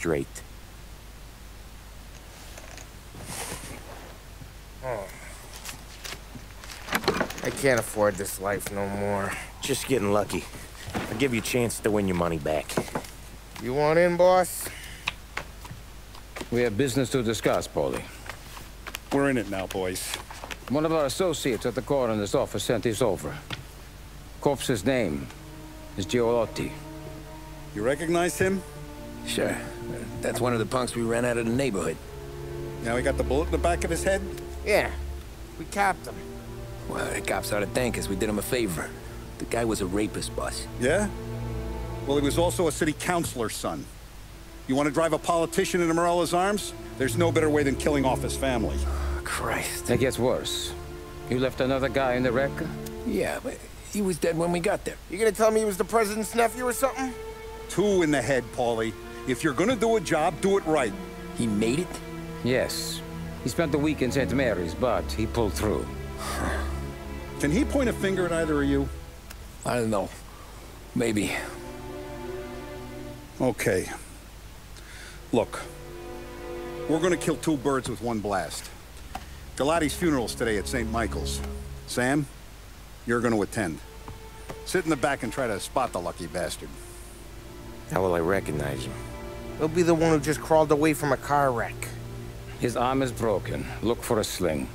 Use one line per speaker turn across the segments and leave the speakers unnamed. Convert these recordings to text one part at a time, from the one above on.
Simple, straight. Hmm.
I can't afford this life no more.
Just getting lucky. I'll give you a chance to win your money back.
You want in, boss?
We have business to discuss, Paulie.
We're in it now, boys.
One of our associates at the coroner's office sent this over. Corpse's name is Giolotti.
You recognize him?
Sure. That's one of the punks we ran out of the neighborhood.
Now he got the bullet in the back of his head?
Yeah. We capped him.
Well, the cops ought to thank us. We did him a favor. The guy was a rapist, boss.
Yeah? Well, he was also a city councilor's son. You want to drive a politician into Morello's arms? There's no better way than killing off his family.
Oh, Christ.
It gets worse. You left another guy in the wreck?
Yeah, but he was dead when we got there.
You gonna tell me he was the president's nephew or something?
Two in the head, Paulie. If you're gonna do a job, do it right.
He made it?
Yes. He spent the week in St. Mary's, but he pulled through.
Can he point a finger at either of you?
I don't know. Maybe.
Okay. Look. We're gonna kill two birds with one blast. Galati's funeral's today at St. Michael's. Sam, you're gonna attend. Sit in the back and try to spot the lucky bastard.
How will I recognize him?
He'll be the one who just crawled away from a car wreck.
His arm is broken. Look for a sling.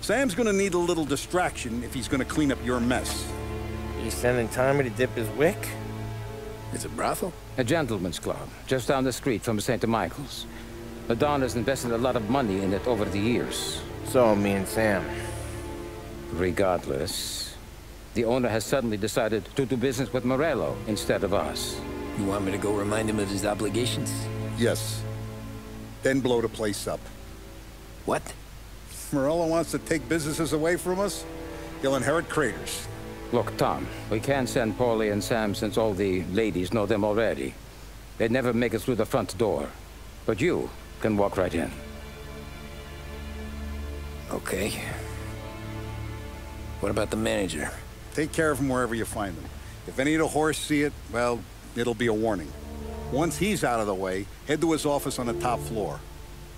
Sam's gonna need a little distraction if he's gonna clean up your mess.
He's sending Tommy to dip his wick?
It's a brothel?
A gentleman's club, just down the street from St. Michael's. Madonna's invested a lot of money in it over the years.
So, me and Sam.
Regardless, the owner has suddenly decided to do business with Morello instead of us.
You want me to go remind him of his obligations?
Yes. Then blow the place up.
What?
Morello wants to take businesses away from us? He'll inherit craters.
Look, Tom, we can't send Paulie and Sam since all the ladies know them already. They'd never make it through the front door. But you can walk right in.
Okay. What about the manager?
Take care of him wherever you find him. If any of the horse see it, well, it'll be a warning. Once he's out of the way, head to his office on the top floor.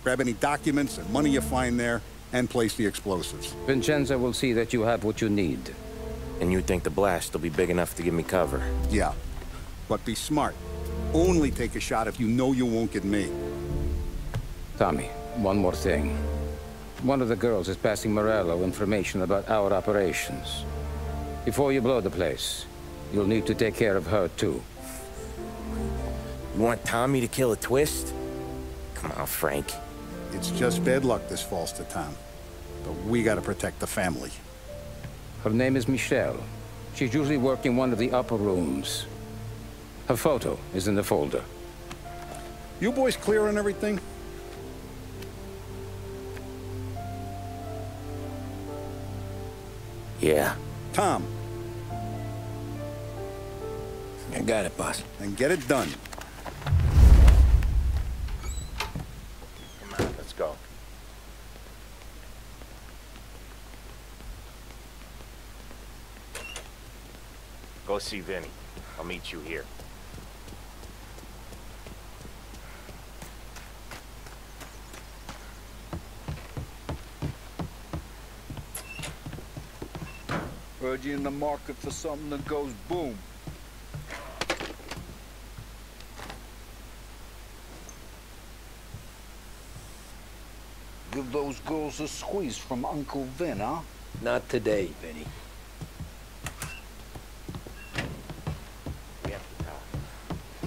Grab any documents and money you find there, and place the explosives.
Vincenzo will see that you have what you need.
And you think the blast will be big enough to give me cover?
Yeah. But be smart. Only take a shot if you know you won't get me.
Tommy, one more thing. One of the girls is passing Morello information about our operations. Before you blow the place, you'll need to take care of her, too.
You want Tommy to kill a twist? Come on, Frank.
It's just bad luck this falls to Tom. But we gotta protect the family.
Her name is Michelle. She's usually working one of the upper rooms. Her photo is in the folder.
You boys clear on everything?
Yeah.
Tom,
I got it, boss.
And get it done.
Come on, let's go. Go see Vinny. I'll meet you here.
Heard you in the market for something that goes boom. Give those girls a squeeze from Uncle Vin, huh?
Not today, Vinny.
We have to talk.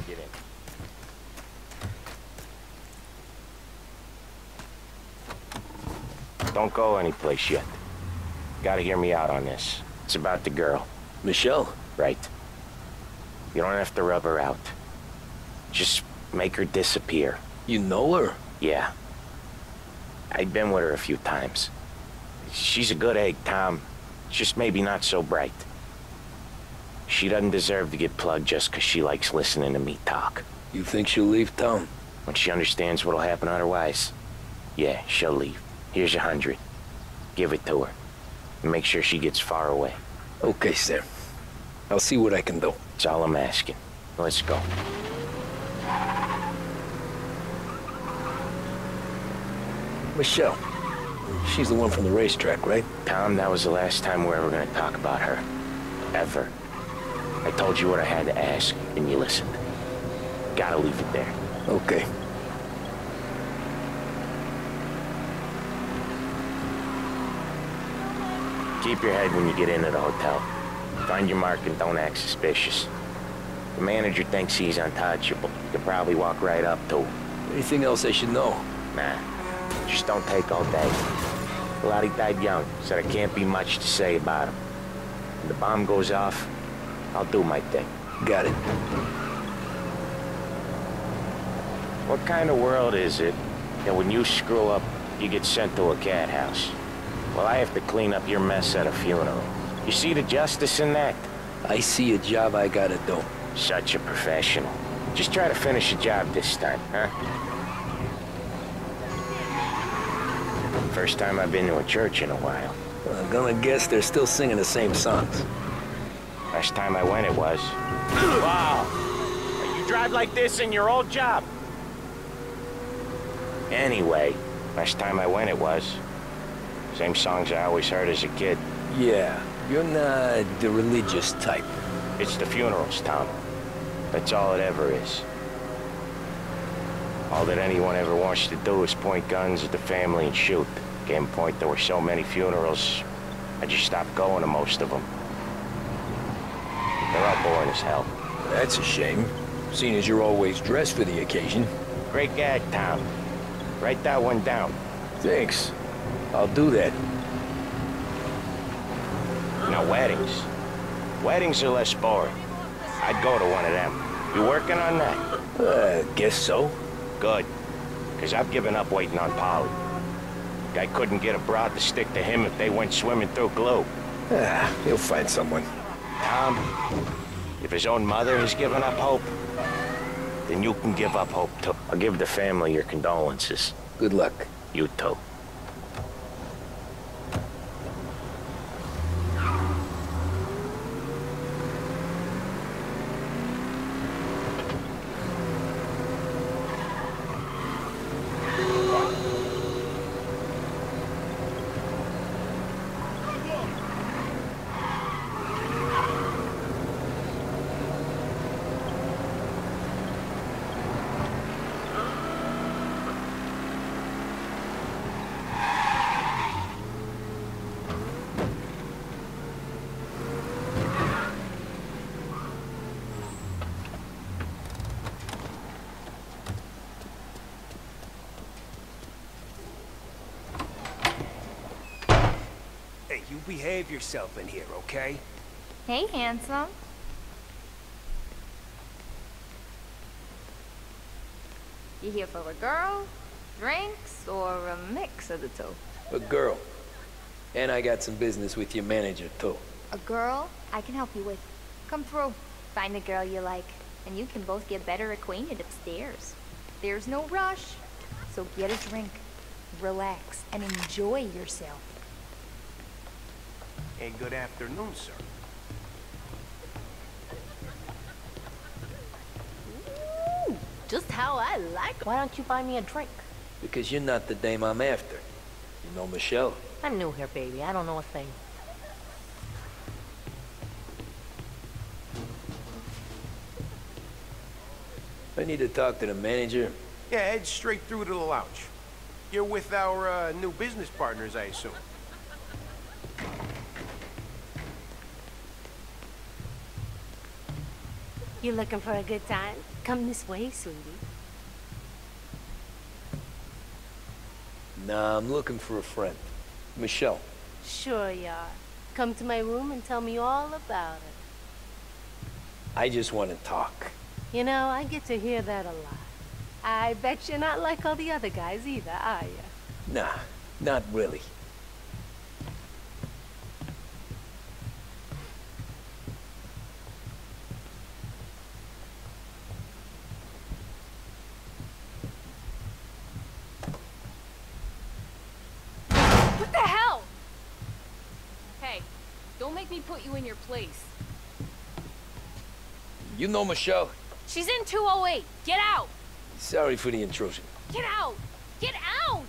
Get in. Don't go anyplace yet. Gotta hear me out on this. It's about the girl.
Michelle?
Right. You don't have to rub her out. Just make her disappear.
You know her?
Yeah. I've been with her a few times. She's a good egg, Tom. Just maybe not so bright. She doesn't deserve to get plugged just 'cause she likes listening to me talk.
You think she'll leave town?
When she understands what'll happen otherwise, yeah, she'll leave. Here's your hundred. Give it to her. Make sure she gets far away.
Okay, sir. I'll see what I can do.
That's all I'm asking. Let's go.
Michelle. She's the one from the racetrack, right?
Tom, that was the last time we're ever gonna talk about her. Ever. I told you what I had to ask, and you listened. Gotta leave it there.
Okay.
Keep your head when you get into the hotel. Find your mark and don't act suspicious. The manager thinks he's untouchable. You can probably walk right up to him.
Anything else I should know?
Nah, just don't take all day. Lottie died young, so there can't be much to say about him. When the bomb goes off, I'll do my thing.
Got it.
What kind of world is it that when you screw up, you get sent to a cat house? Well, I have to clean up your mess at a funeral. You see the justice in that?
I see a job I gotta do.
Such a professional. Just try to finish the job this time, huh? First time I've been to a church in a while.
I'm gonna guess they're still singing the same songs.
Last time I went, it was. wow! You drive like this in your old job? Anyway, last time I went, it was. Same songs I always heard as a kid.
Yeah, you're not the religious type.
It's the funerals, Tom. That's all it ever is. All that anyone ever wants to do is point guns at the family and shoot. Game point, there were so many funerals, I just stopped going to most of them. They're all boring as hell.
That's a shame, seeing as you're always dressed for the occasion.
Great gag, Tom. Write that one down.
Thanks. I'll do that.
Now, weddings. Weddings are less boring. I'd go to one of them. You working on that?
Uh, guess so.
Good. Because I've given up waiting on Paulie. Guy couldn't get a broad to stick to him if they went swimming through glue.
Ah, he'll find someone.
Tom, if his own mother has given up hope, then you can give up hope too. I'll give the family your condolences.
Good luck.
You too.
Hey, you behave yourself in here, okay?
Hey, handsome. You here for a girl, drinks, or a mix of the two?
A girl. And I got some business with your manager, too.
A girl I can help you with. Come through. Find a girl you like, and you can both get better acquainted upstairs. There's no rush, so get a drink, relax, and enjoy yourself.
Hey, good afternoon, sir.
Ooh, just how I like. It. Why don't you buy me a drink?
Because you're not the dame I'm after. You know Michelle?
I'm new here, baby. I don't know a thing.
I need to talk to the manager.
Yeah, head straight through to the lounge. You're with our uh, new business partners, I assume.
You looking for a good time? Come this way, sweetie.
Nah, I'm looking for a friend. Michelle.
Sure you are. Come to my room and tell me all about it.
I just want to talk.
You know, I get to hear that a lot. I bet you're not like all the other guys either, are you?
Nah, not really.
place.
You know Michelle.
She's in 208. Get out!
Sorry for the intrusion.
Get out! Get out!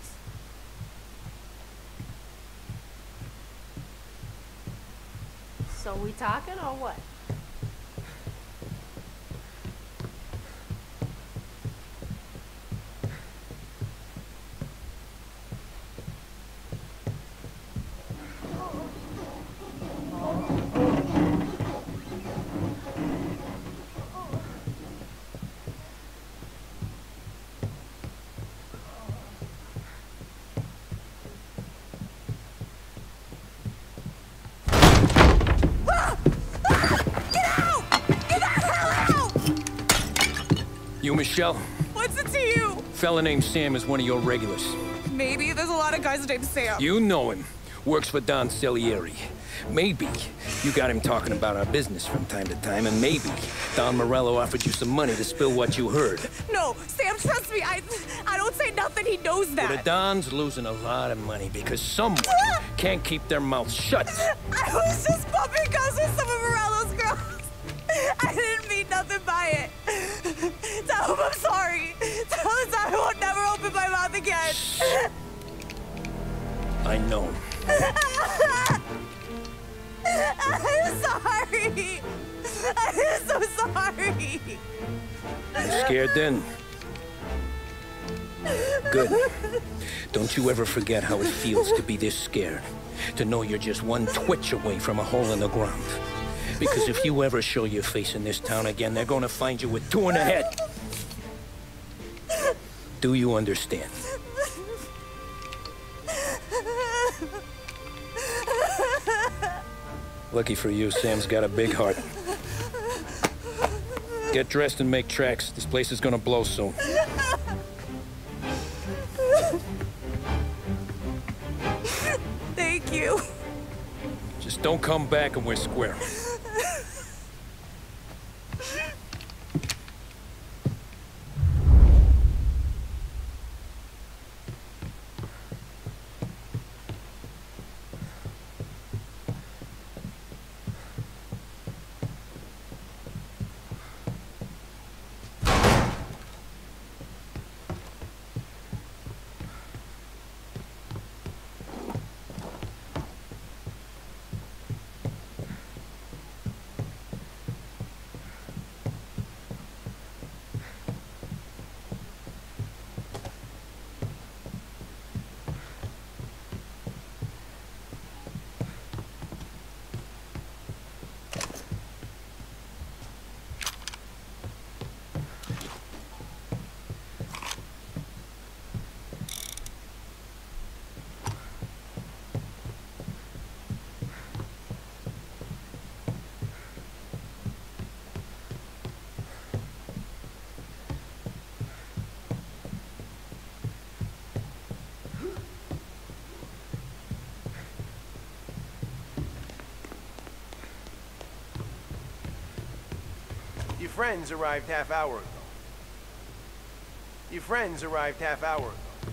So we talking or what?
Michelle?
What's it to you?
Fella named Sam is one of your regulars.
Maybe there's a lot of guys named Sam.
You know him. Works for Don Salieri. Maybe you got him talking about our business from time to time, and maybe Don Morello offered you some money to spill what you heard.
No, Sam, trust me. I, I don't say nothing. He knows that.
Well, the Don's losing a lot of money because someone ah! can't keep their mouth shut.
I was just bumping guns with some of Morello's girls. I didn't mean nothing by it. I'm sorry. Tell him I won't never open my mouth again.
I know.
I'm sorry. I'm so sorry.
You scared then? Good. Don't you ever forget how it feels to be this scared. To know you're just one twitch away from a hole in the ground. Because if you ever show your face in this town again, they're gonna find you with two in the head. Do you understand? Lucky for you, Sam's got a big heart. Get dressed and make tracks. This place is gonna blow soon.
Thank you.
Just don't come back and we're square.
Friends arrived half hour ago. Your friends arrived half hour ago.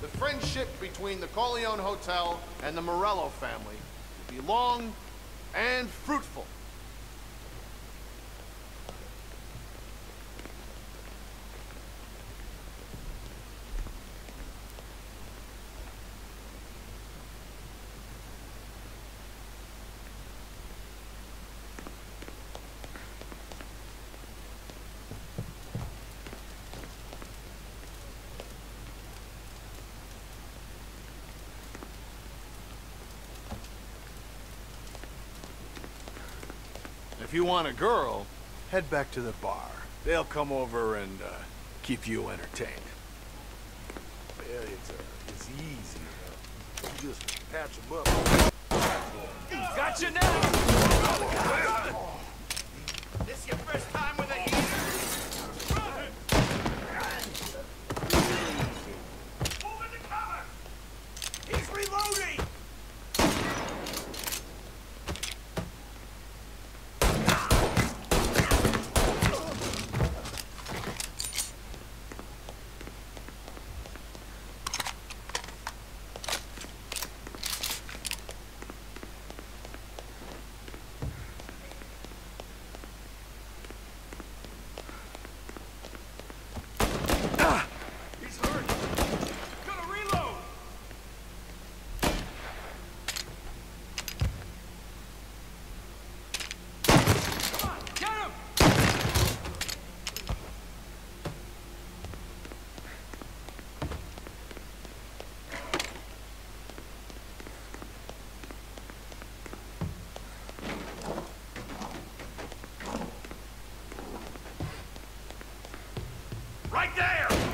The friendship between the Corleone Hotel and the Morello family will be long and fruitful. If you want a girl, head back to the bar. They'll come over and uh, keep you entertained.
Yeah, it's, uh, it's easy. You just patch them up.
Got Gotcha now! Right there!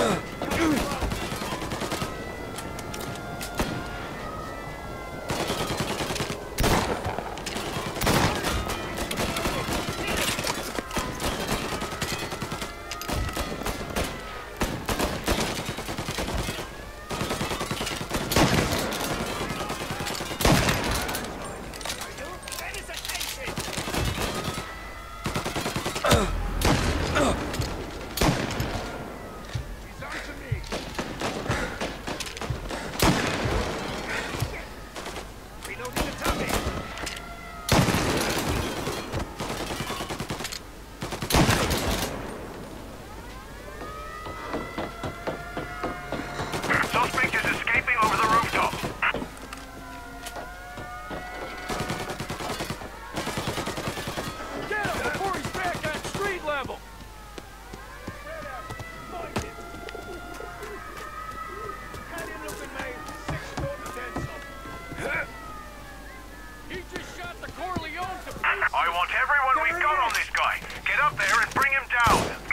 Ugh! I
want everyone we've got on this guy. Get up there and bring him down.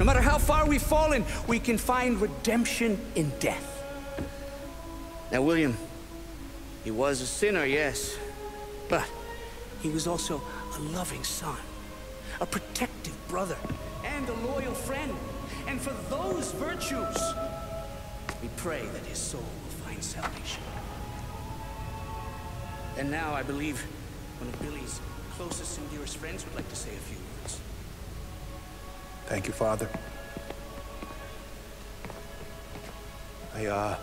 No
matter how far we've fallen, we can find redemption in death. Now, William, he was a sinner, yes, but he was also a loving son, a protective brother, and a loyal friend. And for those virtues, we pray that his soul will find salvation. And now I believe one of Billy's closest and dearest friends would like to say a few words.
Thank you, Father. I, uh...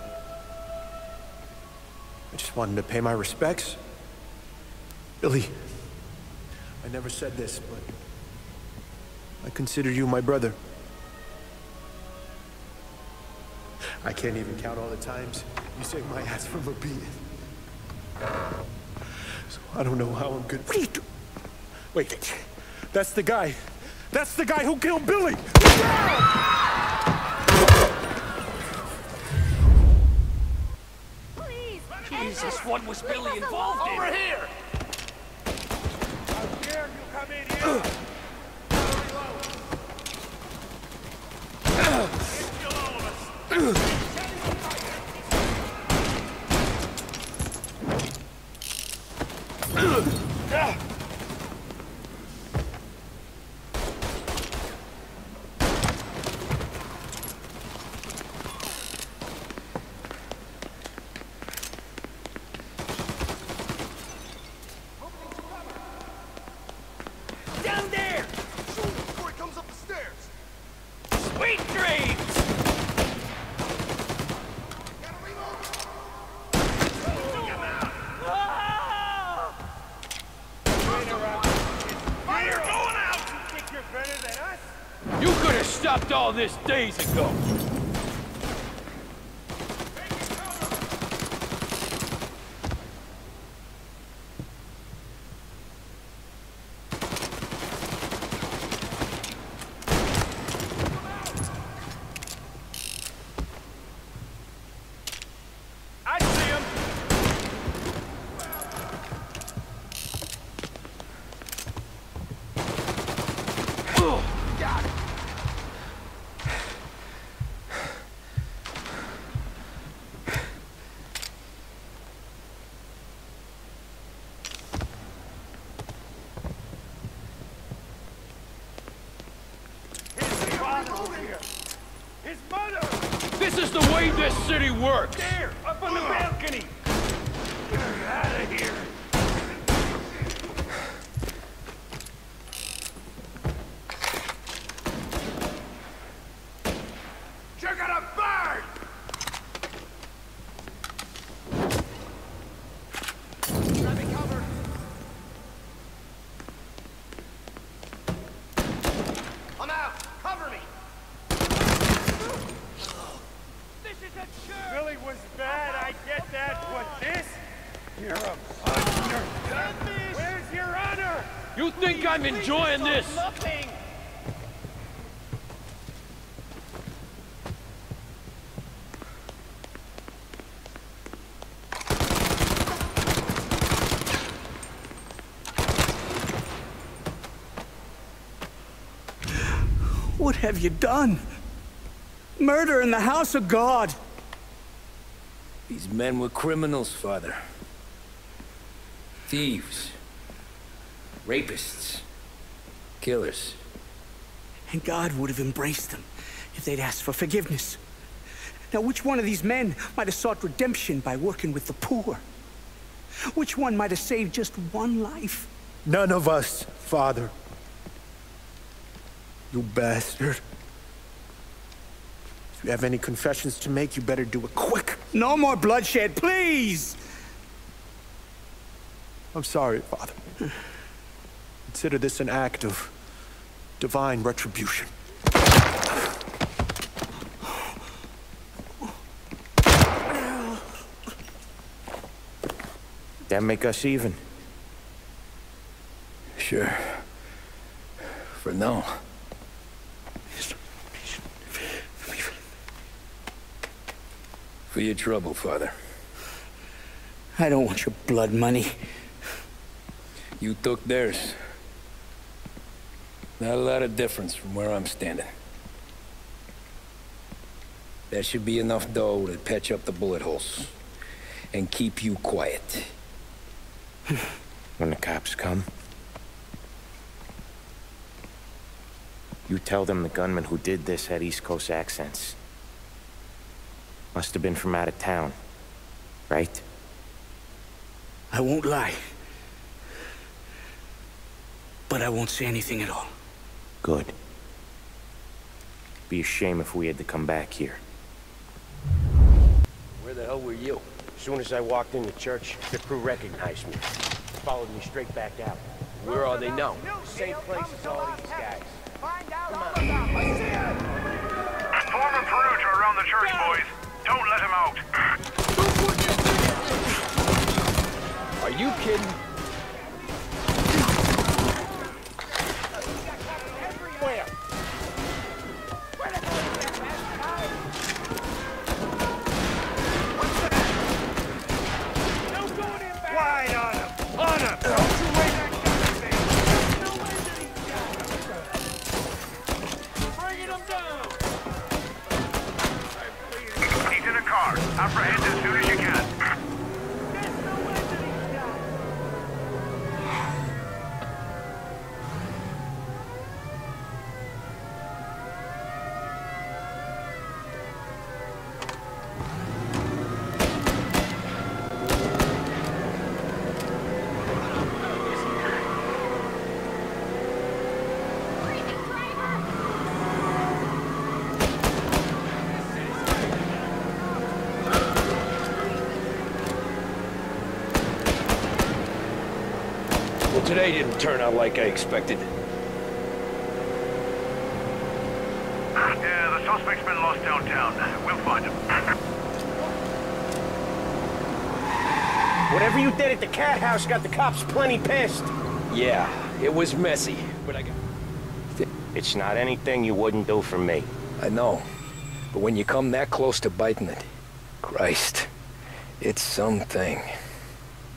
I just wanted to pay my respects. Billy, I never said this, but... I consider you my brother. I can't even count all the times you saved my ass from a beating. So I don't know how I'm good. What are you do? Wait, that's the guy. That's the guy who killed Billy!
Jesus, what was Billy involved in?
Over here!
How dare you come in here? Down there!
Shoot him before he comes up the stairs!
Sweet dreams! Fire going out! You think you're better than us? You could have stopped this days ago. I see him. His mother! This is the way this city works! There! Up on the balcony! Get her out of here! You're gonna burn!
Grabbing cover! I'm out! Cover me!
This is a church! Billy was bad, I get that, but this? You're! Where's your honor? You think I'm enjoying this? Nothing!
What have you done? Murder in the house of God!
These men were criminals, Father. Thieves. Rapists. Killers.
And God would have embraced them if they'd asked for forgiveness. Now, which one of these men might have sought redemption by working with the poor? Which one might have saved just one life?
None of us, Father. You bastard. If you have any confessions to make, you better do it quick.
No more bloodshed, please!
I'm sorry, Father. Consider this an act of divine retribution.
That make us even.
Sure. For now. For your trouble, Father.
I don't want your blood money.
You took theirs. Not a lot of difference from where I'm standing. That should be enough dough to patch up the bullet holes. And keep you quiet.
When the cops come, you tell them the gunman who did this had East Coast accents. Must have been from out of town, right?
I won't lie. But I won't say anything at all.
Good. Be a shame if we had to come back here.
Where the hell were you? As soon as I walked into church, the crew recognized me. Followed me straight back out. Where are they now? Same place as all these guys. Find out all about us.
Form a perimeter around the church, boys. Don't let him out.
Are you kidding? Where?
Wide on him! On him! Don't you raise that gun at me! Bringing him down!
He's in a car. Apprehend as soon as you can.
Well, today didn't turn out like I expected.
Yeah, the suspect's been lost downtown. We'll find him.
Whatever you did at the cat house got the cops plenty pissed. Yeah, it was messy, but I got...
It's not anything you wouldn't do for me.
I know. But when you come that close to biting it, Christ, it's something.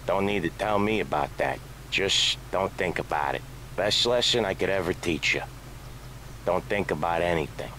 Don't need to tell me about that. Just don't think about it. Best lesson I could ever teach you. Don't think about anything.